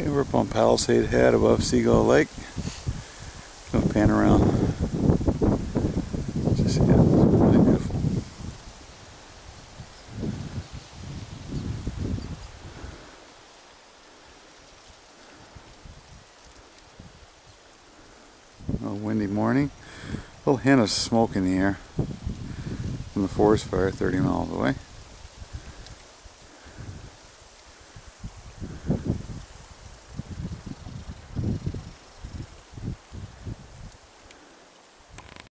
Okay, we're up on Palisade Head above Seagull Lake. Gonna pan around. Just yeah, really beautiful. A windy morning. A little hint of smoke in the air from the forest fire 30 miles away.